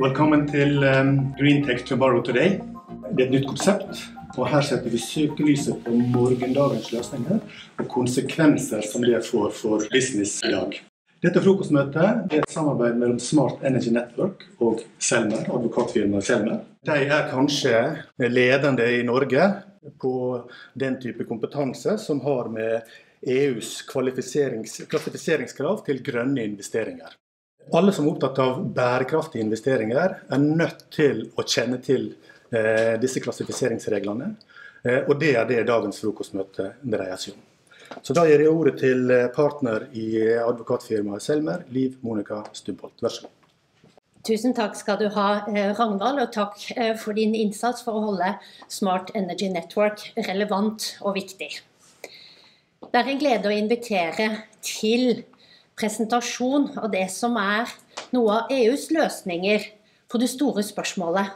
Velkommen til Green Greentech Tomorrow Today. Det er et nytt konsept. Og her setter vi søkelyset på morgendagens løsninger og konsekvenser som det får for business i dag. Dette frokostmøtet er et samarbeid mellom Smart Energy Network og Selmer, advokatfirmaet Selmer. De er kanskje ledende i Norge på den type kompetanse som har med EUs klassifiseringskrav til grønne investeringer. Alle som er opptatt av bærekraftige investeringer, er nødt til å kjenne til eh, disse klassifiseringsreglene. Eh, og det er det dagens frokostmøte dreier seg om. Så da gir jeg ordet til eh, partner i advokatfirmaet Selmer, Liv Monica Stubholt. Vær så god. Tusen takk skal du ha, eh, Ragnvald, og takk eh, for din innsats for å holde Smart Energy Network relevant og viktig. Det er en glede å invitere til presentasjon av det som er noe av EUs løsninger på det store spørsmålet.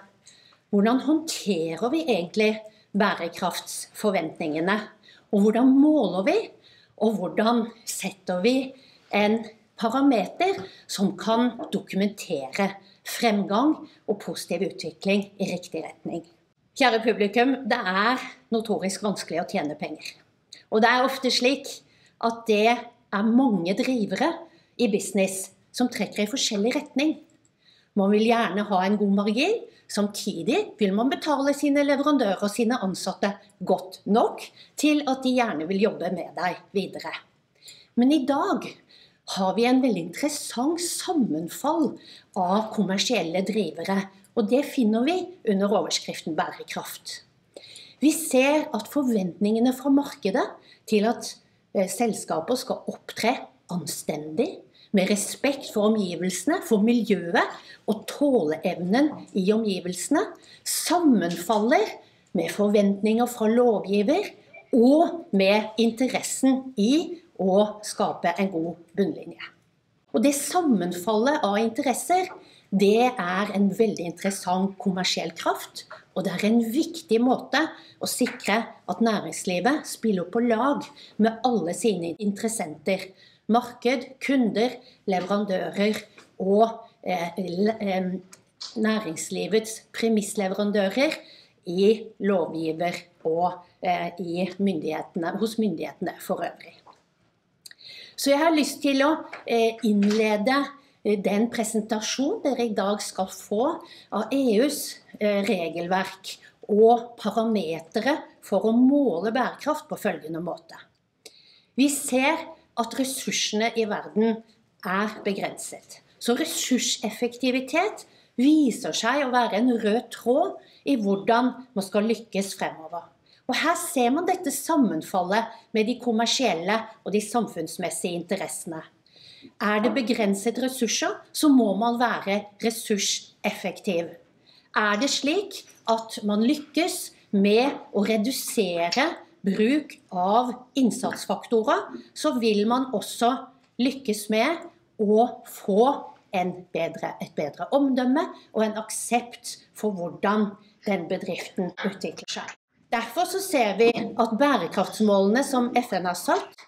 Hvordan håndterer vi egentlig bærekraftsforventningene? Og hvordan måler vi? Og hvordan setter vi en parameter som kan dokumentere fremgang og positiv utvikling i riktig retning? Kjære publikum, det er notorisk vanskelig å tjene penger. Og det er ofte slik at det er mange drivere i business som trekker i forskjellig retning. Man vil gjerne ha en god margin, samtidig vil man betale sine leverandører og sine ansatte godt nok til at de gjerne vil jobbe med deg videre. Men i dag har vi en veldig interessant sammenfall av kommersielle drivere. Og det finner vi under overskriften bærekraft. Vi ser at forventningene fra markedet til at selskaper skal opptre anstendig, med respekt for omgivelsene, for miljøet og tåleevnen i omgivelsene, sammenfaller med forventninger fra lovgiver og med interessen i å skape en god bunnlinje. Og Det sammenfallet av interesser det er en veldig interessant kommersiell kraft. Og det er en viktig måte å sikre at næringslivet spiller på lag med alle sine interessenter. Marked, kunder, leverandører og eh, eh, næringslivets premissleverandører i lovgiver og eh, i myndighetene, hos myndighetene for øvrig. Så jeg har lyst til å innlede den presentasjonen dere i dag skal få av EUs eh, regelverk og parametere for å måle bærekraft på følgende måte. Vi ser at ressursene i verden er begrenset. Så ressurseffektivitet viser seg å være en rød tråd i hvordan man skal lykkes fremover. Og Her ser man dette sammenfallet med de kommersielle og de samfunnsmessige interessene. Er det begrenset ressurser, så må man være ressurseffektiv. Er det slik at man lykkes med å redusere bruk av innsatsfaktorer, så vil man også lykkes med å få bedre, et bedre omdømme og en aksept for hvordan den bedriften utvikler seg. Derfor så ser vi at bærekraftsmålene som FN har satt,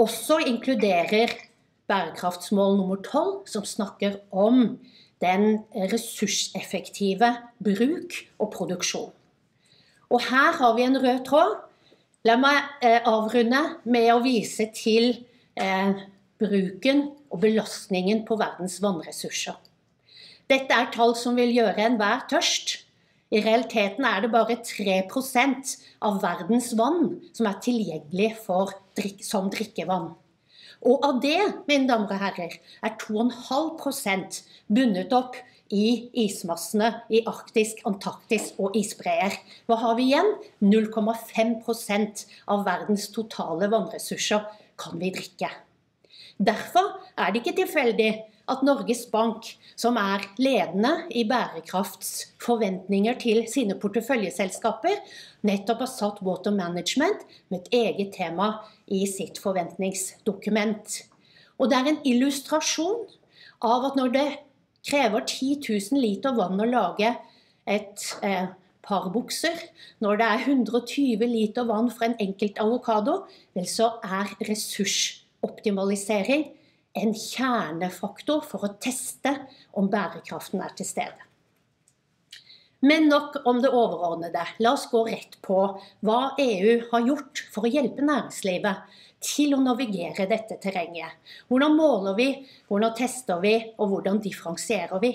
også inkluderer bærekraftsmål nummer tolv, som snakker om den ressurseffektive bruk og produksjon. Og her har vi en rød tråd. La meg eh, avrunde med å vise til eh, bruken og belastningen på verdens vannressurser. Dette er tall som vil gjøre enhver tørst. I realiteten er det bare 3% av verdens vann som er tilgjengelig for, som drikkevann. Og av det, mine damer og herrer, er 2,5% bundet opp i ismassene i Arktis, Antarktis og isbreer. Hva har vi igjen? 0,5% av verdens totale vannressurser kan vi drikke. Derfor er det ikke tilfeldig at Norges Bank, som er ledende i bærekraftsforventninger til sine porteføljeselskaper, nettopp har satt Water Management med et eget tema i sitt forventningsdokument. Og det er en illustrasjon av at når det krever 10 000 liter vann å lage et eh, par bukser, når det er 120 liter vann for en enkelt avokado, vel så er ressursoptimalisering en kjernefaktor for å teste om bærekraften er til stede. Men nok om det overordnede. La oss gå rett på hva EU har gjort for å hjelpe næringslivet til å navigere dette terrenget. Hvordan måler vi, hvordan tester vi, og hvordan differensierer vi?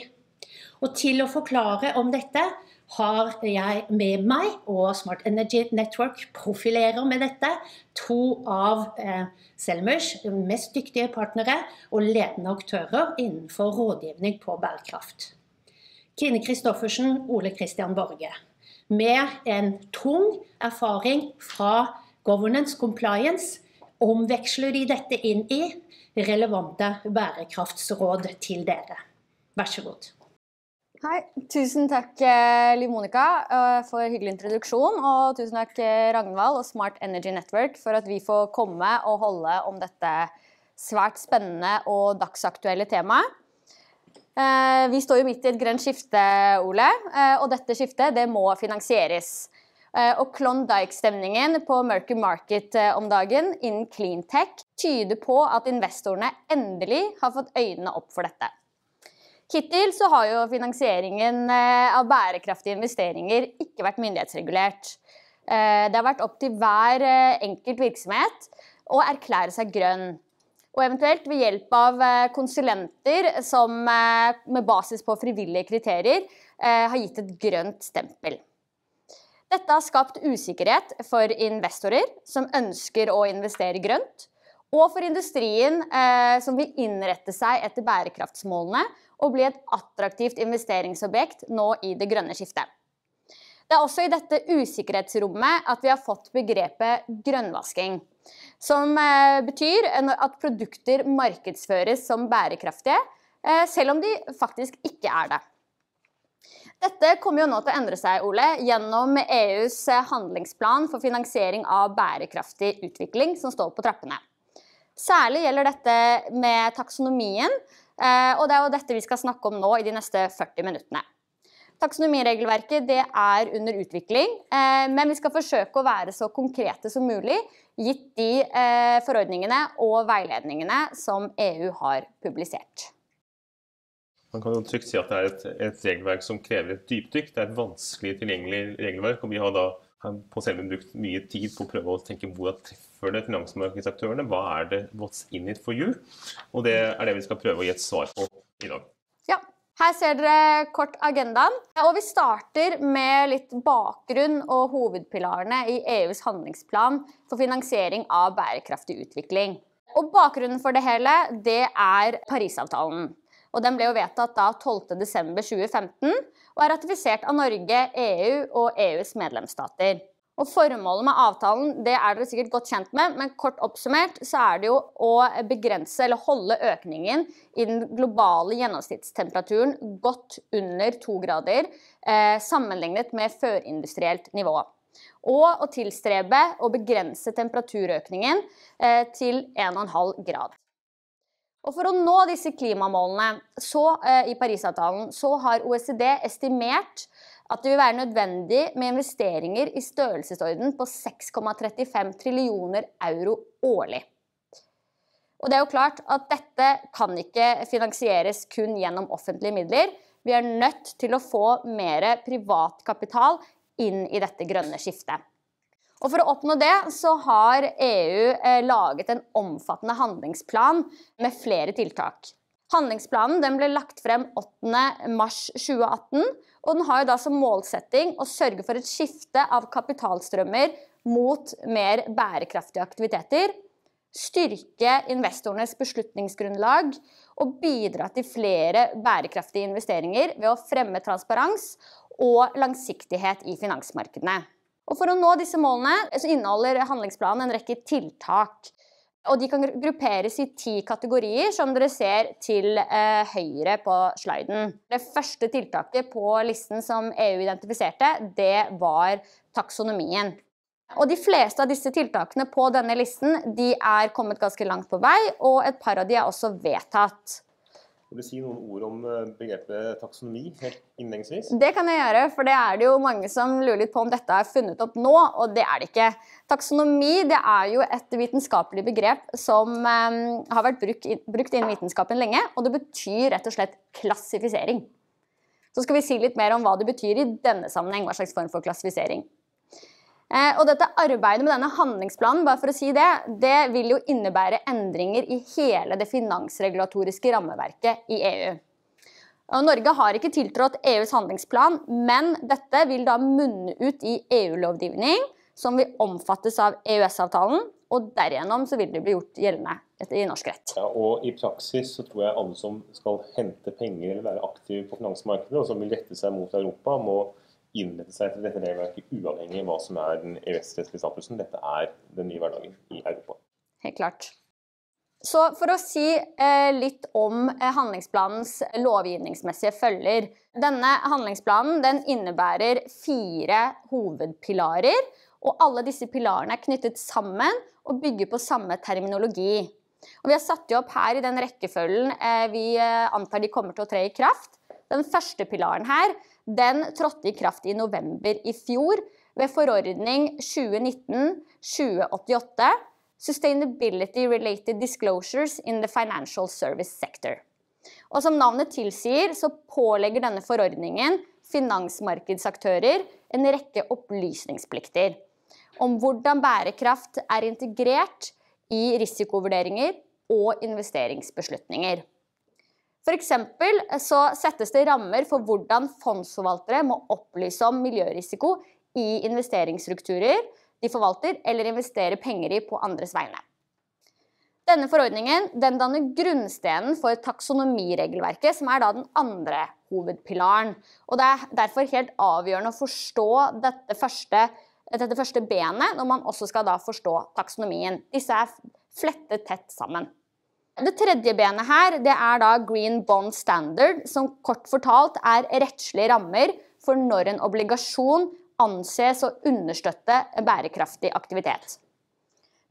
Og til å forklare om dette har jeg med meg, og Smart Energy Network profilerer med dette, to av eh, Selmers mest dyktige partnere og ledende aktører innenfor rådgivning på bærekraft. Kine Christoffersen, Ole Christian Borge. Med en tung erfaring fra governance compliance omveksler de dette inn i relevante bærekraftsråd til dere. Vær så god. Hei. Tusen takk, eh, Liv Monica, for for hyggelig introduksjon. Og tusen takk, eh, Ragnvald og Smart Energy Network, for at vi får komme og holde om dette svært spennende og dagsaktuelle temaet. Vi står jo midt i et grønt skifte, Ole, og dette skiftet det må finansieres. Og Klondyke-stemningen på Mercury Market om dagen innen cleantech tyder på at investorene endelig har fått øynene opp for dette. Hittil så har jo finansieringen eh, av bærekraftige investeringer ikke vært myndighetsregulert. Eh, det har vært opp til hver eh, enkelt virksomhet å erklære seg grønn. Og eventuelt ved hjelp av konsulenter som med basis på frivillige kriterier har gitt et grønt stempel. Dette har skapt usikkerhet for investorer som ønsker å investere grønt, og for industrien som vil innrette seg etter bærekraftsmålene og bli et attraktivt investeringsobjekt nå i det grønne skiftet. Det er også i dette usikkerhetsrommet at vi har fått begrepet grønnvasking. Som eh, betyr at produkter markedsføres som bærekraftige, eh, selv om de faktisk ikke er det. Dette kommer jo nå til å endre seg, Ole, gjennom EUs eh, handlingsplan for finansiering av bærekraftig utvikling, som står på trappene. Særlig gjelder dette med taksonomien, og det er jo dette vi skal snakke om nå i de neste 40 minuttene. Taksonomiregelverket det er under utvikling, eh, men vi skal forsøke å være så konkrete som mulig, gitt de eh, forordningene og veiledningene som EU har publisert. Man kan jo trygt si at det er et, et regelverk som krever et dypdykk. Det er et vanskelig tilgjengelig regelverk. og vi har da på selve brukt mye tid på å prøve å tenke hvordan treffer det finansmarkedsaktørene. Hva er det what's in it for you? Og det er det vi skal prøve å gi et svar på i dag. Ja, her ser dere kort agendaen. Og vi starter med litt bakgrunn og hovedpilarene i EUs handlingsplan for finansiering av bærekraftig utvikling. Og bakgrunnen for det hele, det er Parisavtalen. Og den ble jo vedtatt da 12.12.2015 og er ratifisert av Norge, EU og EUs medlemsstater. Og Formålet med avtalen det er dere sikkert godt kjent med, men kort oppsummert så er det jo å begrense eller holde økningen i den globale gjennomsnittstemperaturen godt under to grader eh, sammenlignet med førindustrielt nivå. Og å tilstrebe å begrense temperaturøkningen eh, til 1,5 grad. Og For å nå disse klimamålene så, eh, i Parisavtalen så har OECD estimert at det vil være nødvendig med investeringer i størrelsesorden på 6,35 trillioner euro årlig. Og det er jo klart at Dette kan ikke finansieres kun gjennom offentlige midler. Vi er nødt til å få mer privat kapital inn i dette grønne skiftet. Og For å oppnå det så har EU eh, laget en omfattende handlingsplan med flere tiltak. Handlingsplanen ble lagt frem 8.3.2018, og den har jo da som målsetting å sørge for et skifte av kapitalstrømmer mot mer bærekraftige aktiviteter, styrke investorenes beslutningsgrunnlag og bidra til flere bærekraftige investeringer ved å fremme transparens og langsiktighet i finansmarkedene. Og For å nå disse målene så inneholder handlingsplanen en rekke tiltak. Og De kan grupperes i ti kategorier, som dere ser til eh, høyre på sliden. Det første tiltaket på listen som EU identifiserte, det var taksonomien. Og De fleste av disse tiltakene på denne listen de er kommet ganske langt på vei, og et par av de er også vedtatt. Vil du si noen ord om eh, begrepet taksonomi helt innledningsvis? Det kan jeg gjøre, for det er det jo mange som lurer litt på om dette er funnet opp nå, og det er det ikke. Taksonomi det er jo et vitenskapelig begrep som um, har vært brukt, brukt innen vitenskapen lenge, og det betyr rett og slett klassifisering. Så skal vi si litt mer om hva det betyr i denne sammenheng, hva slags form for klassifisering. Eh, og dette arbeidet med denne handlingsplanen bare for å si det, det vil jo innebære endringer i hele det finansregulatoriske rammeverket i EU. Og Norge har ikke tiltrådt EUs handlingsplan, men dette vil da munne ut i EU-lovgivning som vil omfattes av EØS-avtalen, og derigjennom så vil det bli gjort gjeldende i norsk rett. Ja, og I praksis så tror jeg alle som skal hente penger eller være aktive på finansmarkedet, og som vil rette seg mot Europa, må innrette seg til dette regelverket uavhengig av hva som er den EØS-rettslige statusen. Dette er den nye hverdagen i Europa. Helt klart. Så for å si eh, litt om eh, handlingsplanens lovgivningsmessige følger. Denne handlingsplanen den innebærer fire hovedpilarer. Og alle disse pilarene er knyttet sammen og bygger på samme terminologi. Og vi har satt de opp her i den rekkefølgen eh, vi eh, antar de kommer til å tre i kraft. Den første pilaren her den trådte i kraft i november i fjor ved forordning 2019-2088 Sustainability Related Disclosures in the Financial Service Sector. Og Som navnet tilsier, så pålegger denne forordningen finansmarkedsaktører en rekke opplysningsplikter om hvordan bærekraft er integrert i risikovurderinger og investeringsbeslutninger. F.eks. så settes det rammer for hvordan fondsforvaltere må opplyse om miljørisiko i investeringsstrukturer de forvalter eller investerer penger i på andres vegne. Denne forordningen den danner grunnstenen for taksonomiregelverket, som er da den andre hovedpilaren. Og Det er derfor helt avgjørende å forstå dette første, dette første benet når man også skal da forstå taksonomien. Disse er flettet tett sammen. Det tredje benet her det er da Green Bond Standard, som kort fortalt er rettslige rammer for når en obligasjon anses å understøtte bærekraftig aktivitet.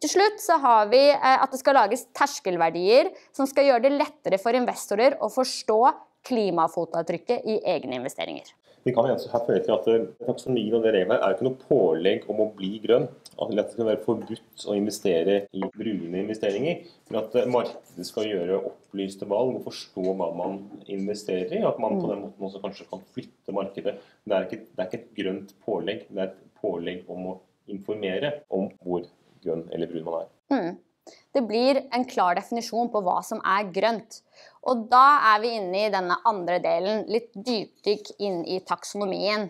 Til slutt så har vi eh, at det skal lages terskelverdier som skal gjøre det lettere for investorer å forstå klimafotavtrykket i egne investeringer. Vi kan altså her føre til at eh, Taksonomien og det regelverket er ikke noe pålegg om å bli grønn. At det skal være forbudt å investere i brune investeringer. For at eh, markedet skal gjøre opplyste valg og forstå hva man investerer i. At man på den måten også kanskje kan flytte markedet. Det er ikke, det er ikke et grønt pålegg, det er et pålegg om å informere om hvor grønn eller brun man er. Mm. Det blir en klar definisjon på hva som er grønt. Og da er vi inne i denne andre delen, litt dypdykk inn i taksonomien.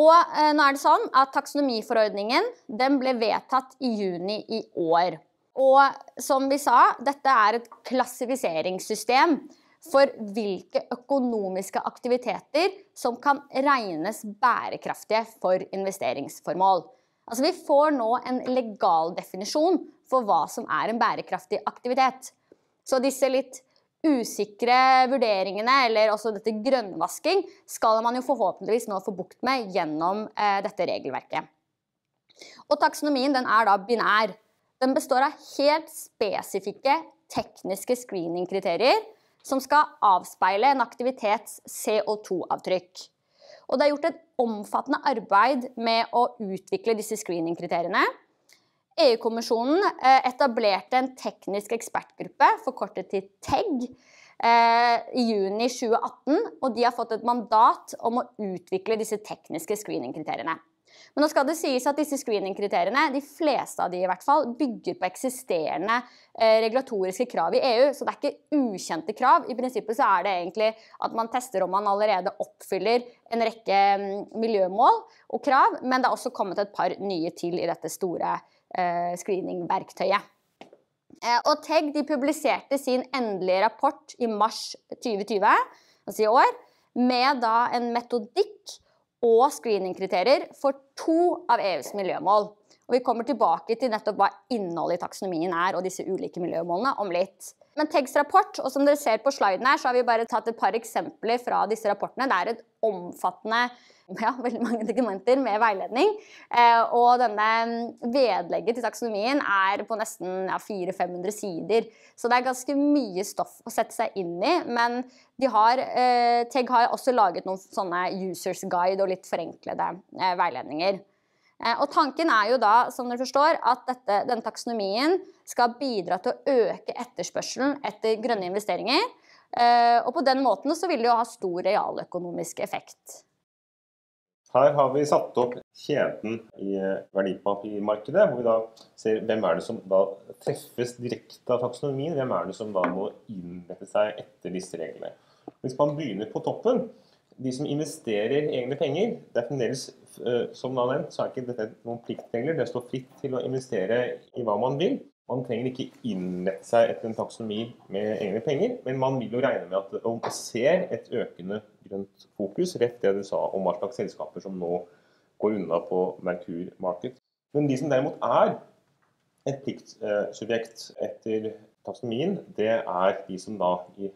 Og eh, nå er det sånn at Taksonomiforordningen den ble vedtatt i juni i år. Og som vi sa, dette er et klassifiseringssystem for hvilke økonomiske aktiviteter som kan regnes bærekraftige for investeringsformål. Altså Vi får nå en legal definisjon for hva som er en bærekraftig aktivitet. Så disse litt usikre vurderingene, eller også dette grønnvasking, skal man jo forhåpentligvis nå få bukt med gjennom eh, dette regelverket. Og taksonomien den er da binær. Den består av helt spesifikke tekniske screeningkriterier som skal avspeile en aktivitets CO2-avtrykk. Og det er gjort et omfattende arbeid med å utvikle disse screeningkriteriene. EU-kommisjonen eh, etablerte en teknisk ekspertgruppe, forkortet til TEG, eh, i juni 2018. Og de har fått et mandat om å utvikle disse tekniske screeningkriteriene. Men nå skal det sies at disse screeningkriteriene, de fleste av de i hvert fall, bygger på eksisterende eh, regulatoriske krav i EU. Så det er ikke ukjente krav. I prinsippet så er det egentlig at man tester om man allerede oppfyller en rekke mm, miljømål og krav, men det er også kommet et par nye til i dette store screeningverktøyet. Eh, og TEG publiserte sin endelige rapport i mars 2020, altså i år, med en metodikk og screeningkriterier for to av EUs miljømål. Og Vi kommer tilbake til nettopp hva innholdet i taksonomien er og disse ulike miljømålene om litt. Men TEGs rapport, og som dere ser på sliden her, så har vi bare tatt et par eksempler fra disse rapportene. Det er et omfattende ja, veldig mange dokumenter med veiledning. Eh, og denne vedlegget til taksonomien er på nesten ja, 400-500 sider. Så det er ganske mye stoff å sette seg inn i. Men de har, eh, TEG har også laget noen sånne users guide og litt forenklede eh, veiledninger. Og tanken er jo da, som dere forstår, at dette, denne taksonomien skal bidra til å øke etterspørselen etter grønne investeringer Eh, og på den måten så vil det jo ha stor realøkonomisk effekt. Her har vi satt opp kjeden i verdipapirmarkedet, hvor vi da ser hvem er det som da treffes direkte av taksonomien. Hvem er det som da må innrette seg etter disse reglene. Hvis man begynner på toppen, de som investerer egne penger, det er fremdeles, eh, som da nevnt, så er ikke dette noen pliktregler. Det står fritt til å investere i hva man vil. Man trenger ikke innrette seg etter en taksonomi med egne penger, men man vil jo regne med at man ser et økende grønt fokus, rett det du sa om hva slags selskaper som nå går unna på Merkur Market. Men de som derimot er et pliktsubjekt etter taksonomien, det er de som da i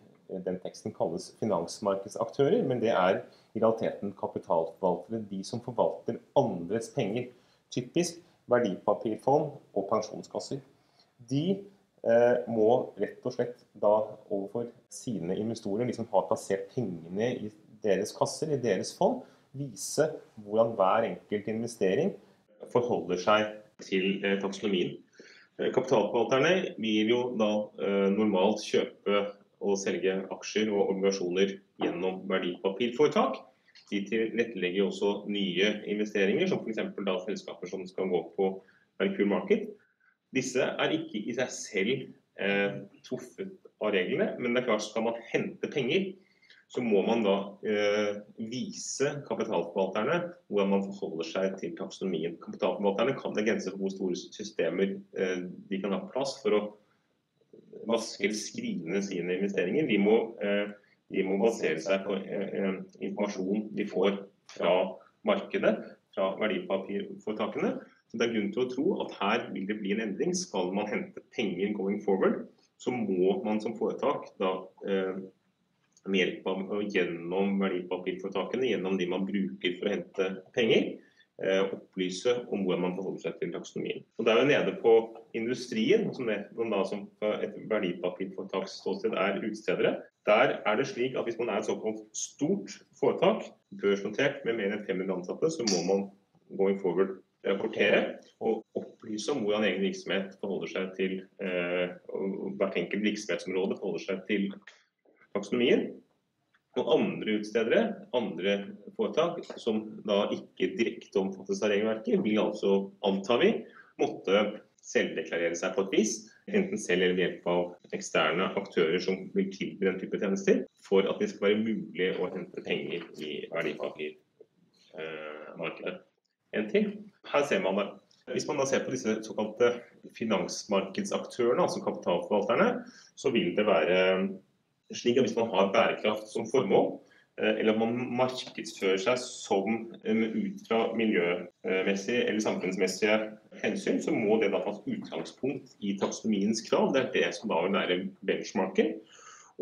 den teksten kalles finansmarkedsaktører, men det er i realiteten kapitalforvaltere. De som forvalter andres penger. Typisk verdipapirfond og pensjonskasser. De eh, må rett og slett da overfor sine investorer, de som har plassert pengene i deres kasser, i deres fond, vise hvordan hver enkelt investering forholder seg til eh, taksonomien. Eh, kapitalforvalterne vil jo da normalt kjøpe og selge aksjer og obligasjoner gjennom verdipapirforetak. De tilrettelegger også nye investeringer, som f.eks. selskaper som skal gå på Merkur Market. Disse er ikke i seg selv eh, truffet av reglene, men det er klart skal man hente penger, så må man da eh, vise kapitalforvalterne hvordan man forholder seg til taksonomien. Kapitalforvalterne kan det grense for hvor store systemer eh, de kan ha plass for å vaske eller skrine sine investeringer. De må, eh, de må basere seg på eh, informasjon de får fra markedet, fra verdipapirforetakene. Så Det er grunn til å tro at her vil det bli en endring. Skal man hente penger going forward, så må man som foretak da eh, med hjelp av gjennom verdipapirforetakene, gjennom de man bruker for å hente penger, Eh, opplyse om hvordan man forholder seg til taksonomien. Og Det er jo nede på industrien, som, det, da, som et verdipapirforetaksståsted er utstedere. Der er det slik at hvis man er et såkalt stort foretak, børsnotert med mer enn 500 ansatte, så må man going forward rapportere og opplyse om hvordan egen virksomhet forholder seg til eh, hvert enkelt virksomhetsområde forholder seg til taksonomien. Og andre utstedere, andre foretak, som da ikke direkte omfattes av regelverket, vil altså, antar vi, måtte selvdeklarere seg på et vis, enten selv eller ved hjelp av eksterne aktører som vil tilby den type tjenester, for at det skal være mulig å hente penger i verdipapirmarkedet. En ting, her ser man det. Hvis man da ser på disse såkalte finansmarkedsaktørene, altså kapitalforvalterne, så vil det være slik at hvis man har bærekraft som formål, eh, eller man markedsfører seg som eh, ut fra miljømessige eller samfunnsmessige hensyn, så må det da tas utgangspunkt i taksonomiens krav. Det er det som da vil være benchmarken.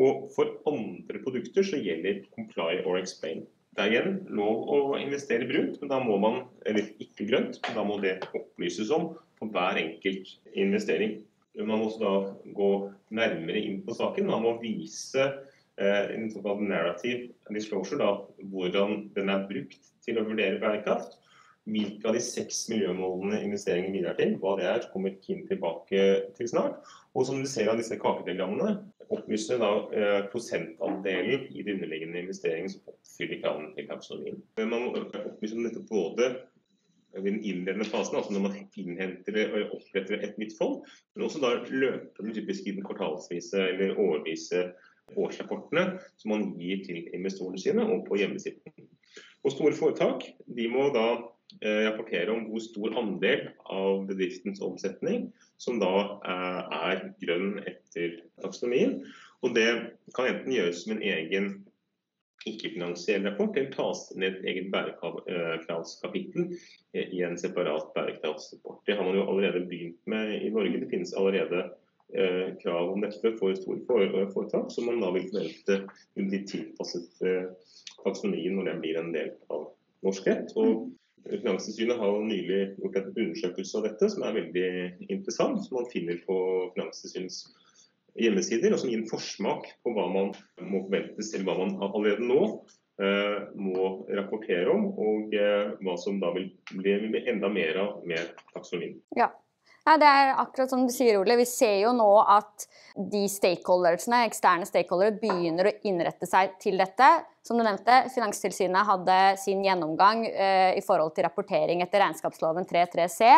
Og for andre produkter så gjelder comply or explain. Det er igjen lov å investere brunt, men da må man, eller ikke grønt, men da må det opplyses om på hver enkelt investering. Man må også da gå nærmere inn på saken. Man må vise eh, en såkalt narrative disclosure, da, hvordan den er brukt til å vurdere bærekraft. Hvilke av de seks miljømålene investeringen bidrar til, hva det er, kommer Kim tilbake til snart. Og som du ser av disse kakediagrammene, opplyser da eh, prosentandelen i de underliggende investeringene som oppfyller kravene til taksonomien. Man opplyser dette både ved den innledende fasen, altså når man innhenter og oppretter et nytt fond, men også da løpende typisk i den kvartalsvise eller årvise årsrapportene som man gir til investorene sine og på hjemmesiden. Og Store foretak de må da rapportere om hvor stor andel av bedriftens omsetning som da eh, er grønn etter taksonomien. Og Det kan enten gjøres som en egen ikke-finansiell rapport, eller tas ned et eget bærekraftkapittel eh, i en separat bærekraftsrapport. Det har man jo allerede begynt med i Norge. Det finnes allerede eh, krav om dette for store foretak, som man da vil forvente vil bli tilpasset eh, taksonomien når den blir en del av norsk rett. Og Finanstilsynet har nylig gjort en undersøkelse av dette som er veldig interessant, som man finner på Finanstilsynets hjemmesider, og som gir en forsmak på hva man må forventes, eller hva man allerede nå eh, må rapportere om, og eh, hva som da vil bli enda mer av med taksonomien. Ja. Ja, det er akkurat som du sier, Ole. Vi ser jo nå at de stakeholdersene, eksterne stakeholdere begynner å innrette seg til dette. Som du nevnte, Finanstilsynet hadde sin gjennomgang eh, i forhold til rapportering etter regnskapsloven 3.3c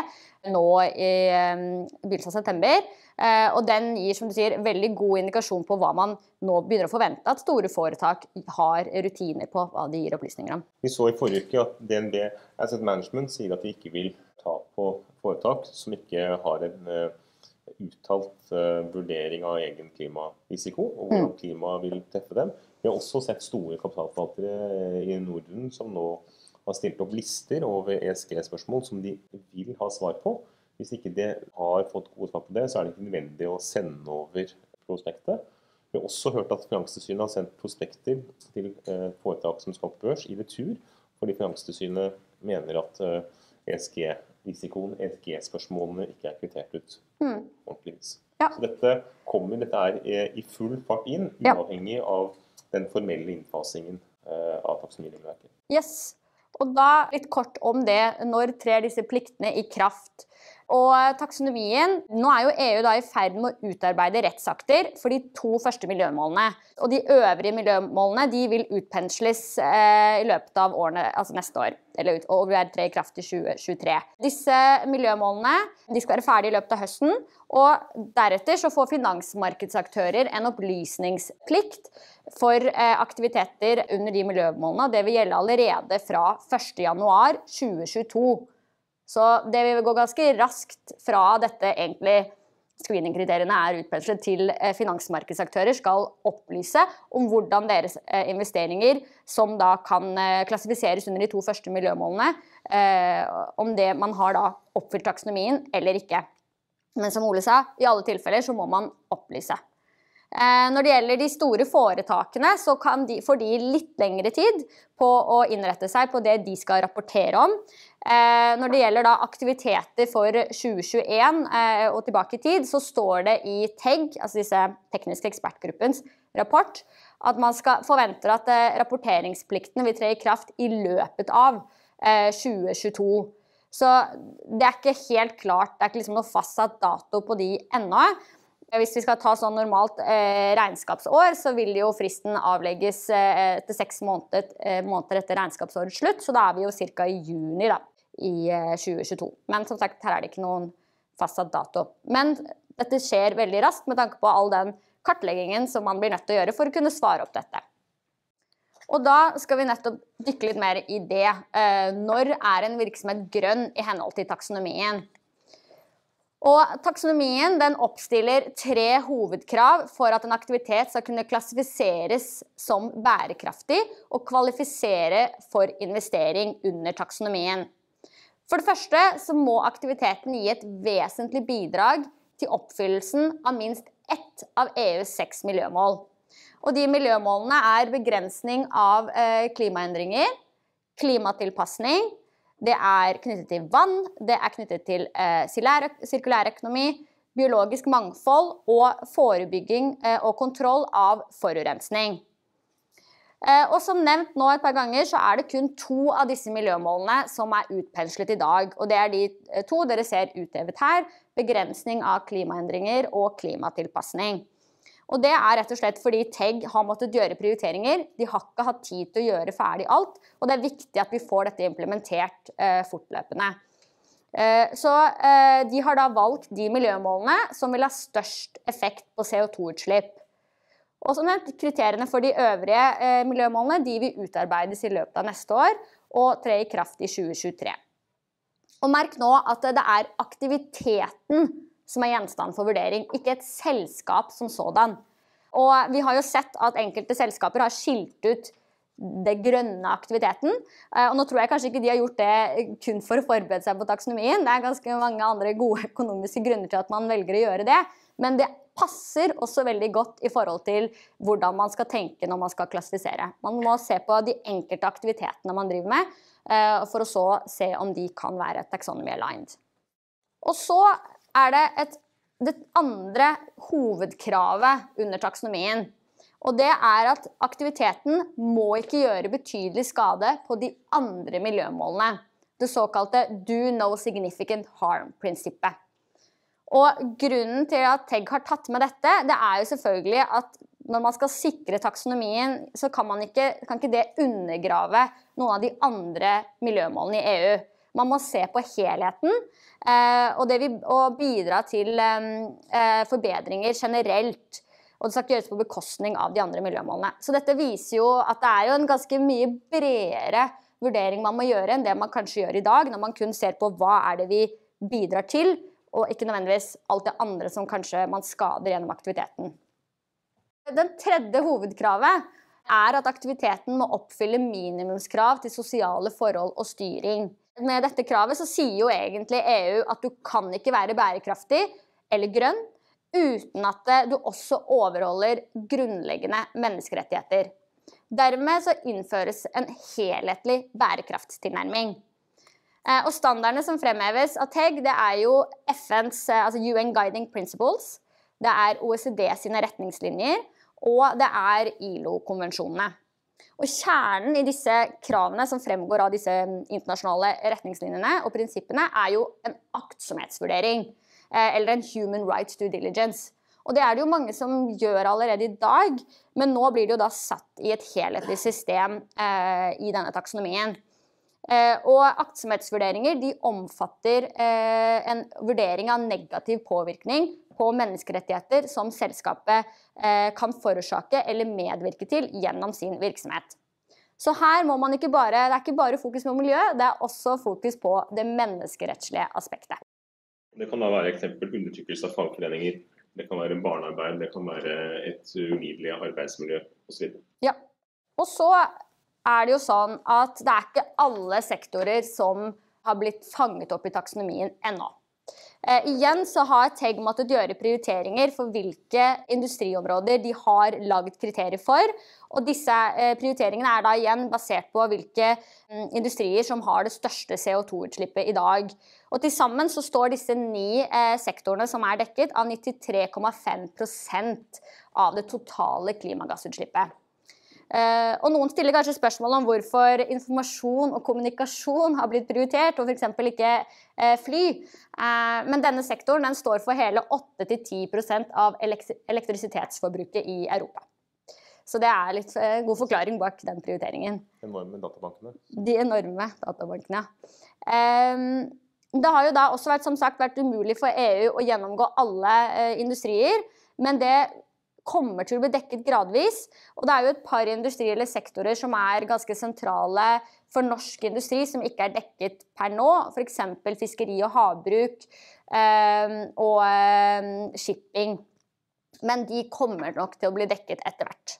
nå i eh, begynnelsen av september. Eh, og den gir som du sier, veldig god indikasjon på hva man nå begynner å forvente at store foretak har rutiner på hva de gir opplysninger om. Vi så i forrige uke at DNB Asset Management sier at de ikke vil ta på foretak som ikke har en uh, uttalt uh, vurdering av egen klimarisiko, og hvordan mm. klimaet vil treffe dem. Vi har også sett store kapitalforvaltere i Norden som nå har stilt opp lister over ESG-spørsmål som de vil ha svar på. Hvis ikke de har fått gode svar på det, så er det ikke nødvendig å sende over prospektet. Vi har også hørt at Finanstilsynet har sendt prospekter til foretak som skal på børs, i retur, fordi Finanstilsynet mener at ESG-risikoen, ESG-spørsmålene ikke er kvittert ut mm. ordentligvis. Ja. Så dette kommer, dette er eh, i full fart inn, uavhengig ja. av den formelle innfasingen uh, av taksonomiregelverket. Yes. Og da litt kort om det. Når trer disse pliktene i kraft? Og taksonomien Nå er jo EU da i ferd med å utarbeide rettsakter for de to første miljømålene. Og de øvrige miljømålene de vil utpensles eh, i løpet av årene, altså neste år. Eller og vil tre i kraft i 2023. Disse miljømålene de skal være ferdige i løpet av høsten. Og deretter så får finansmarkedsaktører en opplysningsplikt for eh, aktiviteter under de miljømålene. Det vil gjelde allerede fra 1.1.2022. Så det vil gå ganske raskt fra dette egentlig screeningkriteriene er utpenslet til eh, finansmarkedsaktører skal opplyse om hvordan deres eh, investeringer, som da kan eh, klassifiseres under de to første miljømålene, om det man har da oppfylt taksonomien eller ikke. Men som Ole sa, i alle tilfeller så må man opplyse. Eh, når det gjelder de store foretakene, så de, får de litt lengre tid på å innrette seg på det de skal rapportere om. Eh, når det gjelder aktiviteter for 2021 eh, og tilbake i tid, så står det i TEG, altså disse tekniske ekspertgruppens rapport, at man forventer at rapporteringspliktene vil tre i kraft i løpet av 2022. Så det er ikke helt klart, det er ikke liksom noe fastsatt dato på de ennå. Hvis vi skal ta sånn normalt eh, regnskapsår, så vil jo fristen avlegges eh, etter seks måneder, eh, måneder, etter regnskapsårets slutt. Så da er vi jo ca. i juni da, i 2022. Eh, Men som sagt, her er det ikke noen fastsatt dato. Men dette skjer veldig raskt med tanke på all den kartleggingen som man blir nødt til å gjøre for å kunne svare opp dette. Og da skal vi nettopp dykke litt mer i det. Eh, når er en virksomhet grønn i henhold til taksonomien? Og Taksonomien oppstiller tre hovedkrav for at en aktivitet skal kunne klassifiseres som bærekraftig og kvalifisere for investering under taksonomien. For det første så må aktiviteten gi et vesentlig bidrag til oppfyllelsen av minst ett av EUs seks miljømål. Og de miljømålene er begrensning av eh, klimaendringer, klimatilpasning, det er knyttet til vann, det er knyttet til eh, sirkulærøkonomi, biologisk mangfold og forebygging eh, og kontroll av forurensning. Eh, og som nevnt nå et par ganger, så er det kun to av disse miljømålene som er utpenslet i dag. Og det er de eh, to dere ser uthevet her. Begrensning av klimaendringer og klimatilpasning. Og det er rett og slett fordi TEG har måttet gjøre prioriteringer. De har ikke hatt tid til å gjøre ferdig alt, og det er viktig at vi får dette implementert eh, fortløpende. Eh, så eh, de har da valgt de miljømålene som vil ha størst effekt på CO2-utslipp. Og som nevnt, Kriteriene for de øvrige eh, miljømålene de vil utarbeides i løpet av neste år og tre i kraft i 2023. Og merk nå at det er aktiviteten som er gjenstand for vurdering, ikke et selskap som sådan. Og vi har jo sett at enkelte selskaper har skilt ut det grønne aktiviteten. Eh, og nå tror jeg kanskje ikke de har gjort det kun for å forberede seg på taksonomien. Det er ganske mange andre gode økonomiske grunner til at man velger å gjøre det. Men det passer også veldig godt i forhold til hvordan man skal tenke når man skal klassifisere. Man må se på de enkelte aktivitetene man driver med, eh, for å så se om de kan være taxonomy aligned. Og så er det et, det andre hovedkravet under taksonomien. Og det er at aktiviteten må ikke gjøre betydelig skade på de andre miljømålene. Det såkalte 'do no significant harm'-prinsippet. Og grunnen til at TEG har tatt med dette, det er jo selvfølgelig at når man skal sikre taksonomien, så kan, ikke, kan ikke det undergrave noen av de andre miljømålene i EU. Man må se på helheten eh, og, vil, og, bidra til eh, forbedringer generelt. Og det skal ikke gjøres på bekostning av de andre miljømålene. Så dette viser jo at det er jo en ganske mye bredere vurdering man må gjøre enn det man kanskje gjør i dag, når man kun ser på hva er det vi bidrar til, og ikke nødvendigvis alt det andre som kanskje man skader gjennom aktiviteten. Den tredje hovedkravet er at aktiviteten må oppfylle minimumskrav til sosiale forhold og styring. Med dette kravet så sier jo egentlig EU at du kan ikke være bærekraftig eller grønn uten at du også overholder grunnleggende menneskerettigheter. Dermed så innføres en helhetlig bærekraftstilnærming. Eh, og standardene som fremheves av TEG, det er jo FNs, eh, altså UN Guiding Principles, det er OECD sine retningslinjer, og det er ILO-konvensjonene. Og Kjernen i disse kravene som fremgår av disse internasjonale retningslinjene og prinsippene, er jo en aktsomhetsvurdering, eh, eller en human rights due diligence. Og det er det jo mange som gjør allerede i dag, men nå blir det jo da satt i et helhetlig system eh, i denne taksonomien. Eh, og aktsomhetsvurderinger de omfatter eh, en vurdering av negativ påvirkning på menneskerettigheter som selskapet kan forårsake eller medvirke til gjennom sin virksomhet. Så her må man ikke bare, Det er ikke bare fokus på miljø, det er også fokus på det menneskerettslige aspektet. Det kan da være eksempel undertrykkelse av fagforeninger, det kan være barnearbeid, det kan være et umidelig arbeidsmiljø osv. Ja. Og så er det jo sånn at det er ikke alle sektorer som har blitt fanget opp i taksonomien ennå. Eh, igjen så har TEG måttet gjøre prioriteringer for hvilke industriområder de har lagd kriterier for. Og disse eh, prioriteringene er da igjen basert på hvilke mm, industrier som har det største CO2-utslippet i dag. Og til sammen så står disse ni eh, sektorene som er dekket, av 93,5% av det totale klimagassutslippet. Uh, og Noen stiller kanskje spørsmål om hvorfor informasjon og kommunikasjon har blitt prioritert, og f.eks. ikke uh, fly. Uh, men denne sektoren den står for hele 8-10% av elektrisitetsforbruket i Europa. Så det er litt god forklaring bak den prioriteringen. Enorme databankene. De enorme databankene, det har jo da også vært, som sagt, vært umulig for EU å gjennomgå alle industrier. Men det kommer til å bli dekket gradvis. Og det er jo et par industrielle sektorer som er ganske sentrale for norsk industri, som ikke er dekket per nå. F.eks. fiskeri og havbruk eh, og eh, shipping. Men de kommer nok til å bli dekket etter hvert.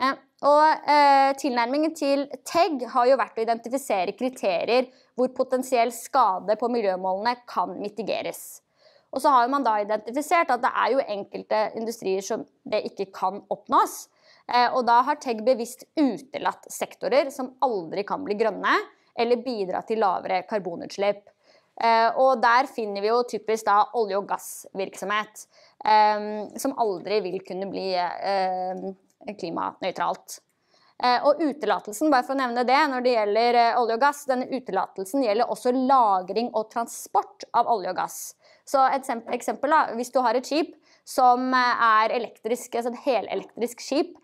Eh, og eh, Tilnærmingen til TEG har jo vært å identifisere kriterier hvor potensiell skade på miljømålene kan mitigeres. Og så har man da identifisert at det er jo enkelte industrier som det ikke kan oppnås. Eh, og da har TEG bevisst utelatt sektorer som aldri kan bli grønne eller bidra til lavere karbonutslipp. Eh, og der finner vi jo typisk da olje- og gassvirksomhet, eh, som aldri vil kunne bli klimanøytralt. Og utelatelsen, bare for å nevne det, når det gjelder olje og gass, denne utelatelsen gjelder også lagring og transport av olje og gass. Så et eksempel, da, hvis du har et skip som eh, er elektrisk, altså et helelektrisk skip,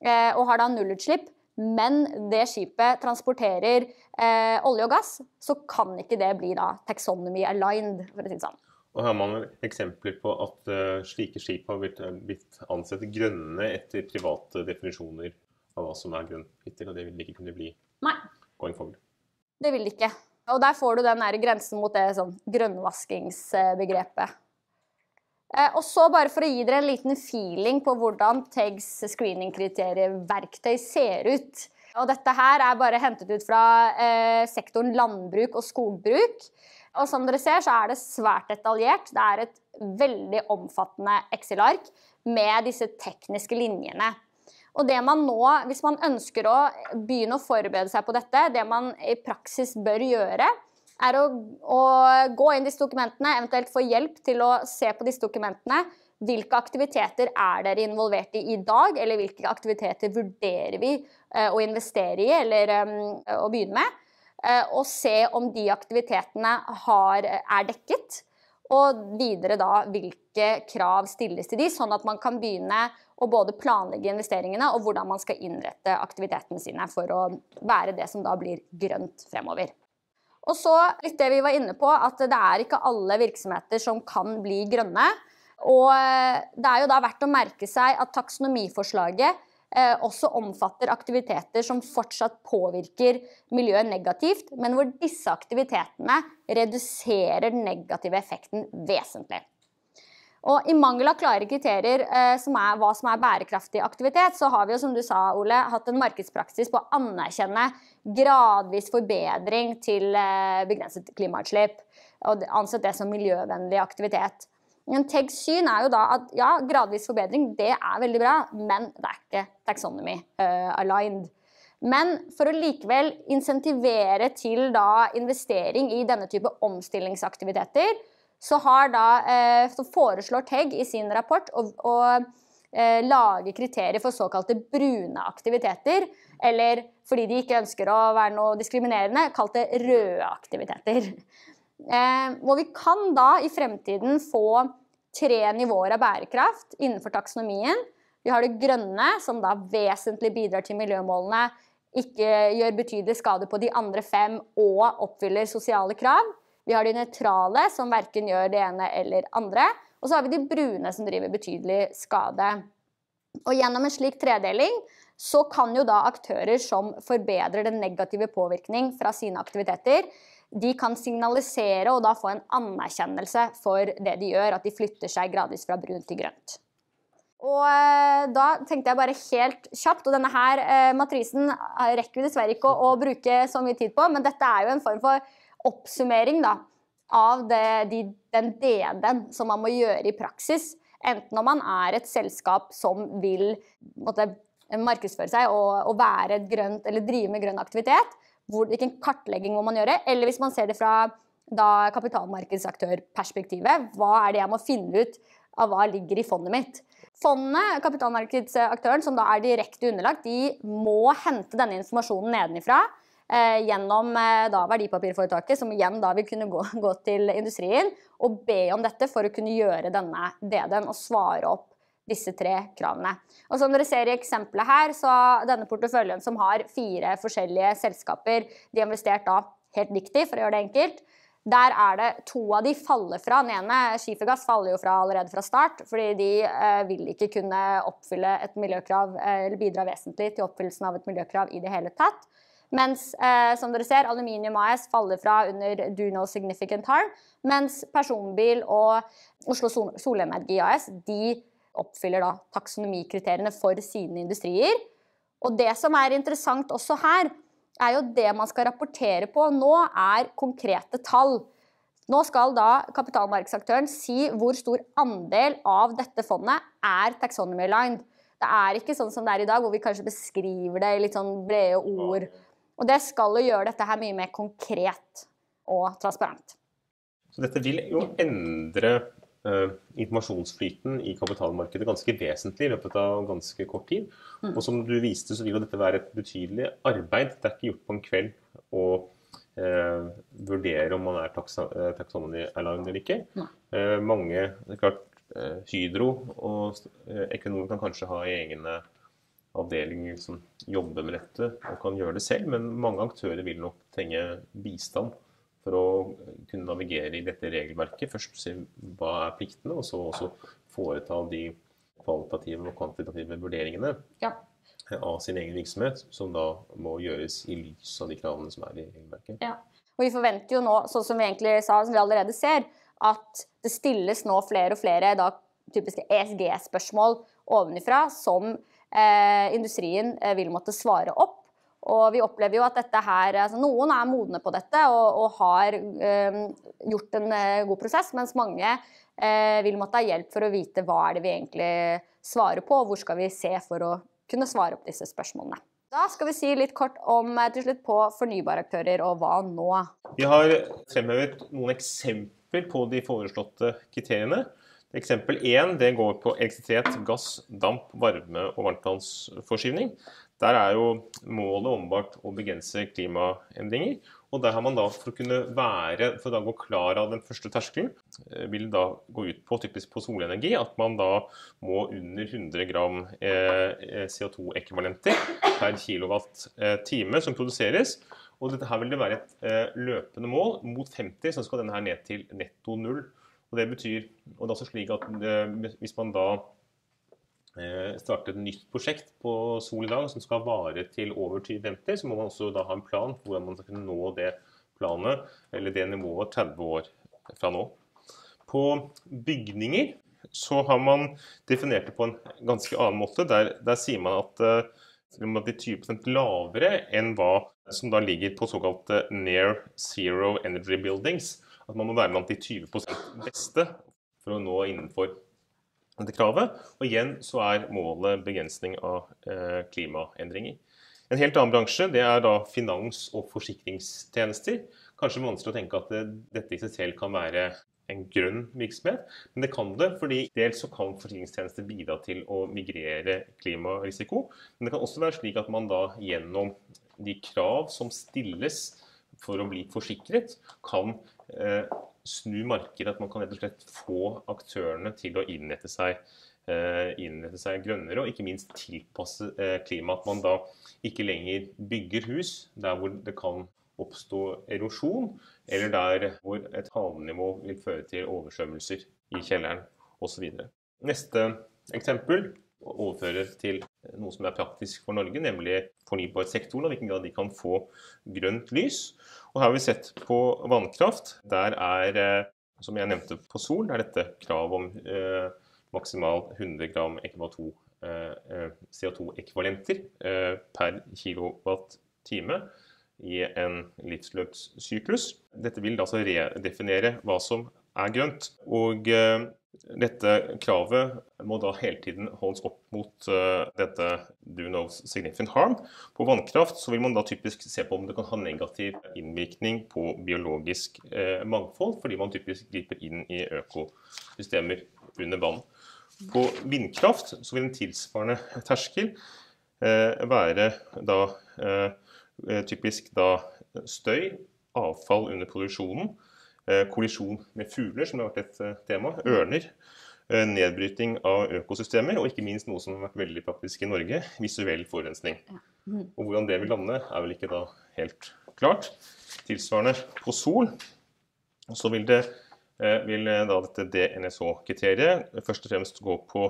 eh, og har da nullutslipp, men det skipet transporterer eh, olje og gass, så kan ikke det bli da taxonomy aligned, for å si det sånn. Og Har man eksempler på at slike skip har blitt, ansett grønne etter private definisjoner av hva som er grønn hittil, og det vil det ikke kunne bli Nei. going forward? Det vil det ikke. Og der får du den der grensen mot det sånn grønnvaskingsbegrepet. Eh, og så bare for å gi dere en liten feeling på hvordan TEGs screeningkriterieverktøy ser ut. Og dette her er bare hentet ut fra eh, sektoren landbruk og skogbruk. Og som dere ser, så er det svært detaljert. Det er et veldig omfattende Excel-ark med disse tekniske linjene. Og det man nå, hvis man ønsker å begynne å forberede seg på dette, det man i praksis bør gjøre, er å, å gå inn disse dokumentene, eventuelt få hjelp til å se på disse dokumentene. Hvilke aktiviteter er dere involvert i i dag, eller hvilke aktiviteter vurderer vi uh, å investere i eller um, å begynne med? Uh, og se om de aktivitetene har, er dekket. Og videre da hvilke krav stilles til de, sånn at man kan begynne å både planlegge investeringene og hvordan man skal innrette aktivitetene sine for å være det som da blir grønt fremover. Og så litt det vi var inne på, at det er ikke alle virksomheter som kan bli grønne. Og det er jo da verdt å merke seg at taksonomiforslaget eh, også omfatter aktiviteter som fortsatt påvirker miljøet negativt, men hvor disse aktivitetene reduserer den negative effekten vesentlig. Og I mangel av klare kriterier eh, som er hva som er bærekraftig aktivitet, så har vi jo, som du sa, Ole, hatt en markedspraksis på å anerkjenne gradvis forbedring til eh, begrenset klimautslipp, og ansett det som miljøvennlig aktivitet. Men TEGs syn er jo da at ja, gradvis forbedring det er veldig bra, men det er ikke taxonomy uh, aligned. Men for å likevel insentivere til da investering i denne type omstillingsaktiviteter, så, da, uh, så foreslår TEG i sin rapport å, å uh, lage kriterier for såkalte brune aktiviteter. Eller fordi de ikke ønsker å være noe diskriminerende, kalt det røde aktiviteter. og vi kan da i fremtiden få tre nivåer av bærekraft innenfor taksonomien. Vi har det grønne, som da vesentlig bidrar til miljømålene, ikke gjør betydelig skade på de andre fem og oppfyller sosiale krav. Vi har de nøytrale, som verken gjør det ene eller andre. Og så har vi de brune, som driver betydelig skade. Og gjennom en slik tredeling så kan jo da aktører som forbedrer den negative påvirkning fra sine aktiviteter, de kan signalisere og da få en anerkjennelse for det de gjør, at de flytter seg gradvis fra brunt til grønt. Og eh, da tenkte jeg bare helt kjapt, og denne her eh, matrisen eh, rekker vi dessverre ikke å, å, bruke så mye tid på, men dette er jo en form for oppsummering da, av det, de, den DD-en som man må gjøre i praksis. Enten om man er et selskap som vil måtte, markedsføre seg og, og være et grønt, eller drive med grønn aktivitet, hvor, hvilken kartlegging må man gjøre? Eller hvis man ser det fra da kapitalmarkedsaktørperspektivet, hva er det jeg må finne ut av hva ligger i fondet mitt? Fondet, kapitalmarkedsaktøren, som da er direkte underlagt, de må hente denne informasjonen nedenifra gjennom eh, da verdipapirforetaket, som igjen da vil kunne gå, gå, til industrien og be om dette for å kunne gjøre denne DD-en og svare opp disse tre kravene. Og som dere ser i eksempelet her, så denne porteføljen som har fire forskjellige selskaper, de har investert da helt riktig, for å gjøre det enkelt. Der er det to av de faller fra. Den ene, skifergass, faller jo fra allerede fra start, fordi de eh, vil ikke kunne oppfylle et miljøkrav, eh, eller bidra vesentlig til oppfyllelsen av et miljøkrav i det hele tatt. Mens eh, som dere ser, Aluminium AS faller fra under Do No Significant Harm, mens personbil og Oslo Solenergi AS de oppfyller da taksonomikriteriene for sine industrier. Og det som er interessant også her, er jo det man skal rapportere på nå, er konkrete tall. Nå skal da kapitalmarkedsaktøren si hvor stor andel av dette fondet er taxonomy aligned. Det er ikke sånn som det er i dag, hvor vi kanskje beskriver det i litt sånn brede ord. Og det skal jo gjøre dette her mye mer konkret og transparent. Så dette vil jo endre Uh, informasjonsflyten i kapitalmarkedet ganske vesentlig i løpet av ganske kort tid. Mm. Og som du viste, så vil jo dette være et betydelig arbeid. Det er ikke gjort på en kveld å uh, vurdere om man er eh, aligned eller ikke. Uh, mange, det er klart, Hydro og Equinor kan kanskje ha egne avdelinger som jobber med dette og kan gjøre det selv, men mange aktører vil nok trenge bistand for å kunne navigere i dette regelverket. Først se hva er pliktene, og så også foreta de kvalitative og kvantitative vurderingene ja. av sin egen virksomhet, som da må gjøres i lys av de kravene som er i regelverket. Ja. Og Vi forventer jo nå, sånn som vi egentlig sa, som vi allerede ser, at det stilles nå flere og flere da, typiske ESG-spørsmål ovenifra som industrien eh, vil måtte svare opp. Og vi opplever jo at dette her, altså Noen er modne på dette og, og har eh, gjort en eh, god prosess, mens mange eh, vil måtte ha hjelp for å vite hva er det vi egentlig svarer på, og hvor skal vi se for å kunne svare opp disse spørsmålene. Da skal vi si litt kort om til slutt på fornybaraktører og hva nå. Vi har fremhevet noen eksempler på de foreslåtte kriteriene. Eksempel 1 det går på elektrisitet, gass, damp, varme og varmtvannsforskyvning. Der er jo målet åpenbart å begrense klimaendringer. Og der har man da, for å kunne være, for å gå klar av den første terskelen, eh, vil da gå ut på typisk på solenergi at man da må under 100 gram eh, CO2-ekvivalenter per kilowatt-time som produseres. Og dette her vil det være et løpende mål. Mot 50 så skal denne her ned til netto null. Og det betyr, og det er også slik at hvis man da starter et nytt prosjekt på Sol i dag som skal vare til over 2050, så må man også da ha en plan for hvordan man skal kunne nå det planet, eller det nivået 30 år fra nå. På bygninger så har man definert det på en ganske annen måte. Der, der sier man at det de 20 lavere enn hva som da ligger på såkalte near zero energy buildings. At man må være blant de 20 beste for å nå innenfor dette kravet. Og igjen så er målet begrensning av eh, klimaendringer. En helt annen bransje det er da finans- og forsikringstjenester. Kanskje vanskelig å tenke at dette i seg selv kan være en grønn virksomhet, men det kan det. fordi Dels så kan forsikringstjenester bidra til å migrere klimarisiko. Men det kan også være slik at man da gjennom de krav som stilles for å bli forsikret, kan snu markedet. At man kan rett og slett få aktørene til å innrette seg, uh, innrette seg grønnere, og ikke minst tilpasse uh, klimaet. At man da ikke lenger bygger hus der hvor det kan oppstå erosjon, eller der hvor et havnivå vil føre til oversvømmelser i kjelleren osv. Neste eksempel overfører til noe som er praktisk for Norge, nemlig fornybarsektoren, og hvilken grad de kan få grønt lys. Og her har vi sett på vannkraft. Der er, eh, som jeg nevnte på sol, er dette krav om eh, maksimal 100 gram eh, CO2-ekvivalenter eh, per kilowatt-time i en livsløpssyklus. Dette vil altså redefinere hva som er grønt. Og eh, dette kravet må da hele tiden holdes opp mot uh, dette do no significant harm. På vannkraft så vil man da typisk se på om det kan ha negativ innvirkning på biologisk uh, mangfold, fordi man typisk griper inn i økosystemer under vann. På vindkraft så vil en tilsvarende terskel være da typisk da støy, avfall under produksjonen, Eh, kollisjon med fugler, som har vært et eh, tema, ørner, eh, nedbryting av økosystemer, og ikke minst noe som har vært veldig praktisk i Norge, visuell forurensning. Mm. Og hvordan det vil lande, er vel ikke da helt klart. Tilsvarende på Sol så vil, det, vil da dette DNSH-kriteriet først og fremst gå på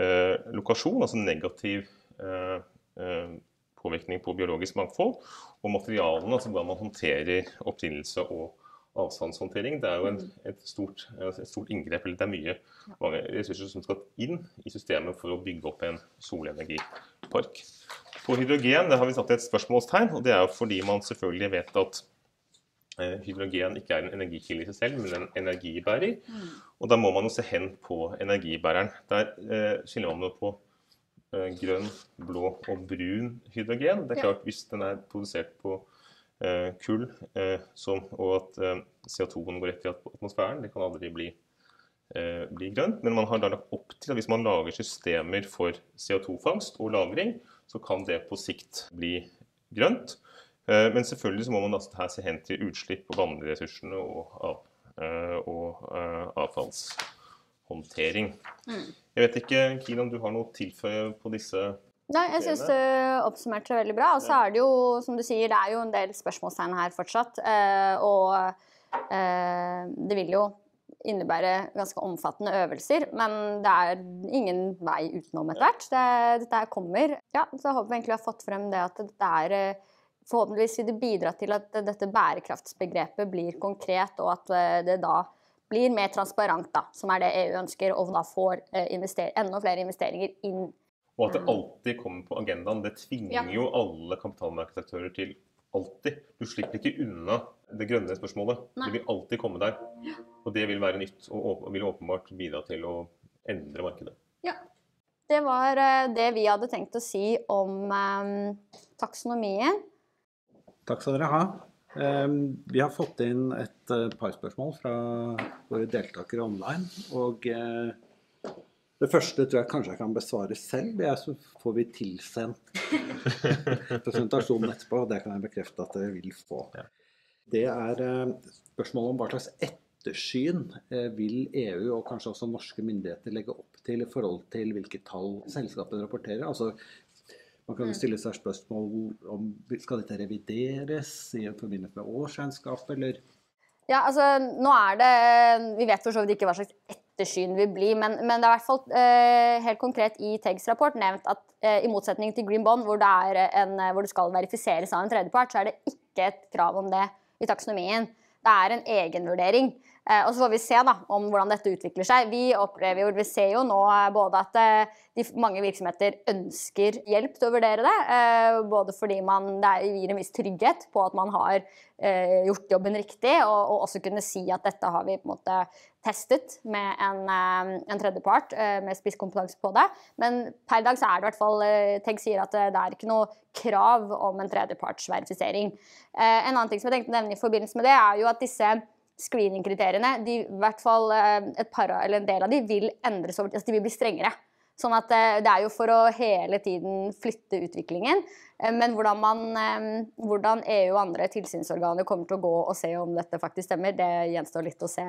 eh, lokasjon, altså negativ eh, påvirkning på biologisk mangfold, og materialene, altså hvordan man håndterer opprinnelse og avstandshåndtering. Det er jo en, et, stort, et, stort, inngrep, eller det er mye mange ressurser som skal inn i systemet for å bygge opp en solenergipark. På hydrogen det har vi satt et spørsmålstegn, og det er jo fordi man selvfølgelig vet at eh, hydrogen ikke er en energikilde i seg selv, men en energibærer. Mm. Og da må man jo se hen på energibæreren. Der eh, skiller man jo på eh, grønn, blå og brun hydrogen. Det er klart Hvis den er produsert på Eh, kull, eh, som, og at eh, CO2-en går rett i atmosfæren. Det kan aldri bli, bli grønt. Men man har da lagt opp til at hvis man lager systemer for CO2-fangst og -lagring, så kan det på sikt bli grønt. Men selvfølgelig så må man her se hen til utslipp på vannressursene og, av, og avfallshåndtering. Mm. Jeg vet ikke, Kina, om du har noe å tilføye på disse Nei, jeg syns du oppsummerte det veldig bra. Og så er det jo, som du sier, det er jo en del spørsmålstegn her fortsatt. Eh, og eh, det vil jo innebære ganske omfattende øvelser, men det er ingen vei utenom etter hvert. Det, dette kommer. Ja, så håper vi egentlig har fått frem det at det er eh, Forhåpentligvis vil det bidra til at dette bærekraftsbegrepet blir konkret, og at det da blir mer transparent, da, som er det EU ønsker, og da får enda flere investeringer inn og at det mm. alltid kommer på agendaen. Det tvinger ja. jo alle kapitalmarkedsaktører til alltid. Du slipper ikke unna det grønne spørsmålet. Nei. Det vil alltid komme der. Og det vil være nytt og vil åpenbart bidra til å endre markedet. Ja. Det var eh, det vi hadde tenkt å si om um, taksonomien. Takk skal dere ha. Um, vi har fått inn et uh, par spørsmål fra våre deltakere online. Og uh, Det første tror jeg kanskje jeg kan besvare selv. Det er så får vi tilsendt presentasjonen etterpå, og det kan jeg bekrefte at dere vil få. Ja. Det er eh, spørsmålet om hva slags ettersyn eh, vil EU og kanskje også norske myndigheter legge opp til i forhold til hvilke tall selskapet rapporterer. Altså, man kan jo stille seg spørsmål om skal dette revideres i forbindelse med årsregnskap, eller Ja, altså, nå er det Vi vet for så vidt ikke hva slags ettersyn vil bli, men, men det er i hvert fall eh, helt konkret i TEGs rapport nevnt at eh, i motsetning til Green Bond, hvor er en, hvor det skal verifiseres av en tredjepart, så er det ikke et krav om det i taksonomien. Det er en egenvurdering. Eh, og så får vi se da, om hvordan dette utvikler seg. Vi opplever jo, vi ser jo nå eh, både at eh, de, mange virksomheter ønsker hjelp til å vurdere det. Både fordi man, det gir en viss trygghet på at man har gjort jobben riktig, og, og, også kunne si at dette har vi på en måte testet med en, en tredjepart med spisskompetanse på det. Men per dag så er det i hvert fall Tegg sier at det er ikke noe krav om en tredjepartsverifisering. en annen ting som jeg tenkte å nevne i forbindelse med det, er jo at disse screening-kriteriene, de, i hvert fall et par, eller en del av de vil endres over altså de vil bli strengere. Sånn at Det er jo for å hele tiden flytte utviklingen. Men hvordan, man, hvordan EU og andre tilsynsorganer kommer til å gå og se om dette faktisk stemmer, det gjenstår litt å se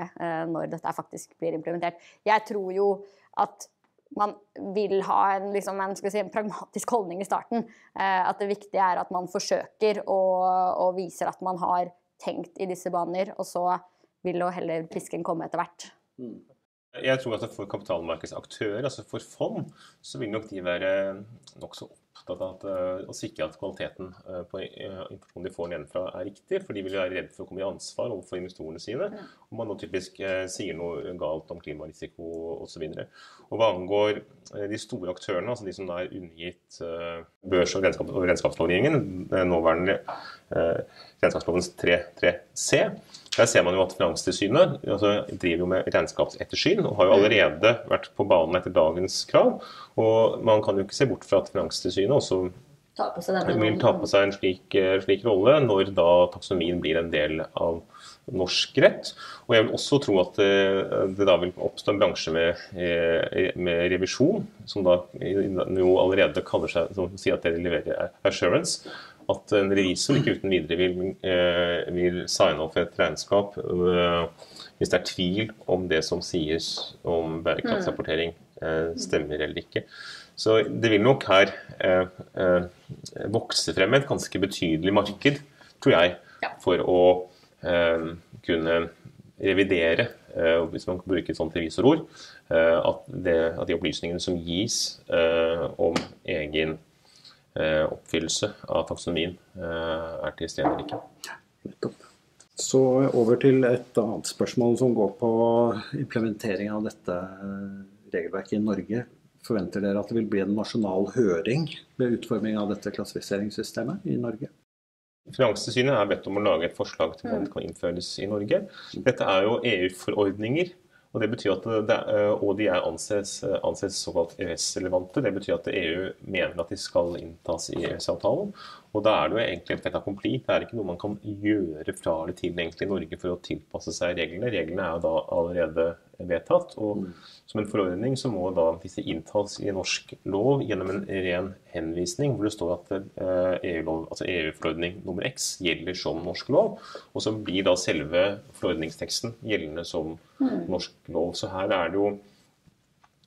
når dette faktisk blir implementert. Jeg tror jo at man vil ha en, liksom en, si, en, pragmatisk holdning i starten. At det viktige er at man forsøker og, og viser at man har tenkt i disse baner. Og så vil jo heller pisken komme etter hvert. Mm. Jeg tror at For kapitalmarkedsaktører, altså for fond, så vil nok de være nokså opptatt av at, eh, å sikre at kvaliteten eh, på eh, informasjonen de får nedenfra, er riktig. For de vil være redd for å komme i ansvar overfor investorene sine om man nå typisk sier noe galt om klimarisiko osv. Hva angår de store aktørene, altså de som er undergitt børs- og, regnskap, og regnskapslovgivningen, nåværende regnskapslovens 3.3c, der ser man jo at Finanstilsynet altså, driver jo med regnskapsettersyn og har jo allerede vært på banen etter dagens krav. Og man kan jo ikke se bort fra at Finanstilsynet også vil ta på seg en slik, eh, slik rolle når da taksonomien blir en del av norsk rett. Og jeg vil også tro at eh, det da vil oppstå en bransje med, eh, med revisjon, som da jo allerede kaller seg som sier at det leverer assurance at en revisor ikke uten videre vil, eh, vil signe opp et regnskap eh, hvis det er tvil om det som sies om bærekraftsrapportering eh, stemmer eller ikke. Så det vil nok her vokse frem et ganske betydelig marked, tror jeg, for å kunne revidere, hvis man kan bruke et sånt revisorord, at, det, at de opplysningene som gis om egen oppfyllelse av taksonomien eh, er til stede eller ikke. Nettopp. Så over til et annet spørsmål som går på implementering av dette regelverket i Norge. Forventer dere at det vil bli en nasjonal høring ved utforming av dette klassifiseringssystemet i Norge? Finanstilsynet er bedt om å lage et forslag til hvordan det kan innføres i Norge. Dette er jo EU-forordninger og det betyr at det, eh, og de er anses, anses såkalt EØS-relevante. Det betyr at EU mener at de skal inntas i EØS-avtalen. Og da er det jo egentlig et accompli. Det er ikke noe man kan gjøre fra eller til egentlig i Norge for å tilpasse seg reglene. Reglene er jo da allerede vedtatt. Og mm. som en forordning så må da disse inntas i norsk lov gjennom en ren henvisning, hvor det står at EU-forordning eh, e altså EU nummer X gjelder som norsk lov. Og så blir da selve forordningsteksten gjeldende som mm. norsk lov. Så her er det jo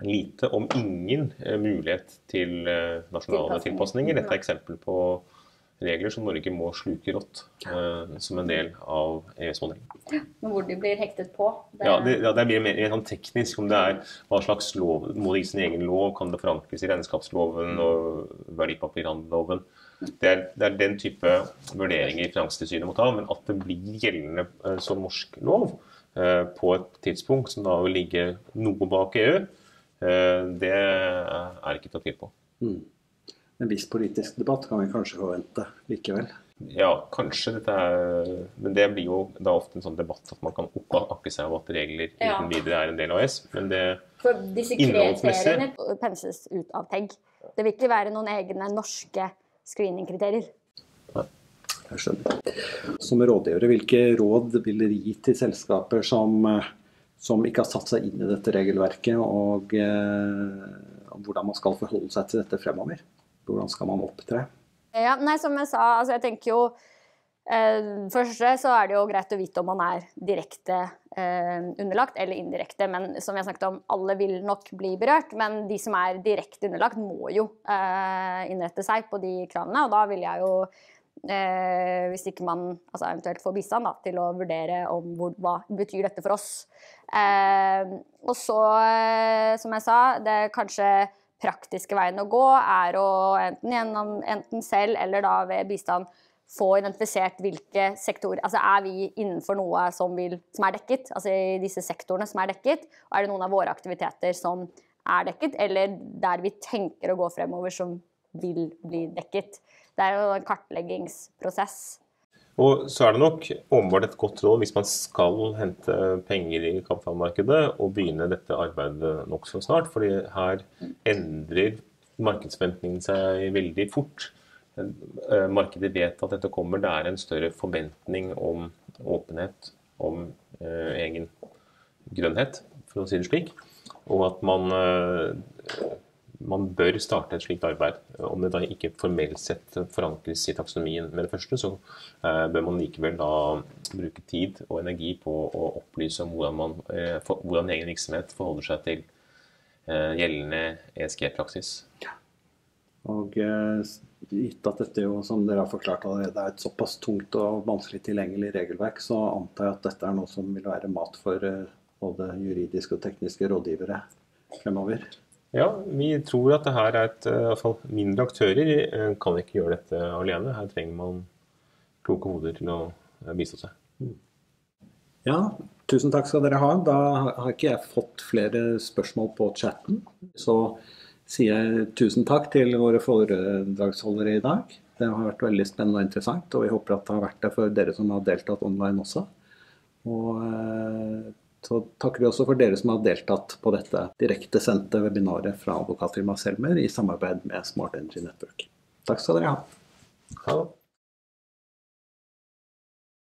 lite, om ingen, eh, mulighet til eh, nasjonale tilpasninger. Dette er eksempel på regler som Norge må sluke rått eh, som en del av EØS-modellen. Men hvor de blir hektet på? Det... Ja, det, ja, det blir mer, mer sånn teknisk om det er hva slags lov Må det gis en egen lov? Kan det forankres i regnskapsloven og verdipapirhandelloven? Det er, det er, den type vurderinger Finanstilsynet må ta, men at det blir gjeldende eh, som norsk lov eh, på et tidspunkt som da vil ligge noe bak EU, eh, det er ikke til å tvile på. Mm en viss politisk debatt kan vi kanskje forvente likevel. Ja, kanskje. Dette er, men det blir jo da ofte en sånn debatt at man kan oppakke seg av at regler uten ja. videre er en del av AS. Men det For disse kriteriene penses ut av TEG. Det vil ikke være noen egne norske screeningkriterier. Nei. Jeg skjønner. Som rådgivere, hvilke råd vil dere gi til selskaper som som ikke har satt seg inn i dette regelverket, og eh, hvordan man skal forholde seg til dette fremover. Hvordan skal man opptre? Ja, nei, som jeg sa, altså jeg tenker jo eh, Først så er det jo greit å vite om man er direkte eh, underlagt eller indirekte. Men som jeg snakket om, alle vil nok bli berørt. Men de som er direkte underlagt, må jo eh, innrette seg på de kravene. Og da vil jeg jo Eh, hvis ikke man altså eventuelt får bistand da, til å vurdere om hvor, hva betyr dette for oss. Eh, og så, eh, som jeg sa, det er kanskje praktiske veien å gå er å enten, gjennom, enten selv eller da ved bistand få identifisert hvilke sektorer Altså er vi innenfor noe som, vil, som, er dekket? Altså i disse sektorene som er dekket? Og er det noen av våre aktiviteter som er dekket, eller der vi tenker å gå fremover som vil bli dekket? Det er jo en kartleggingsprosess. Og så er det nok åpenbart et godt råd hvis man skal hente penger i kapitalmarkedet, og begynne dette arbeidet nokså snart. fordi her endrer markedsforventningen seg veldig fort. Eh, markedet vet at dette kommer. Det er en større forventning om åpenhet, om eh, egen grønnhet, for å si det slik. Og at man eh, man bør starte et slikt arbeid. Om det da ikke formelt sett forankres i taksonomien med det første, så eh, bør man likevel da bruke tid og energi på å opplyse om hvordan, man, eh, hvordan egen virksomhet forholder seg til eh, gjeldende ESG-praksis. Og gitt at dette jo, som dere har forklart allerede, er et såpass tungt og vanskelig tilgjengelig regelverk, så antar jeg at dette er noe som vil være mat for både juridiske og tekniske rådgivere fremover. Ja, vi tror at det her er et eh, fall mindre aktører eh, kan ikke gjøre dette alene. Her trenger man kloke hoder til å eh, bistå seg. Mm. Ja, tusen takk skal dere ha. Da har ikke jeg fått flere spørsmål på chatten. Så sier jeg tusen takk til våre foredragsholdere i dag. Det har vært veldig spennende og interessant, og vi håper at det har vært det for dere som har deltatt online også. Og så takker vi også for dere som har deltatt på dette direktesendte webinaret fra advokatfirmaet Selmer i samarbeid med Smart Energy Network. Takk skal dere ha. Ha.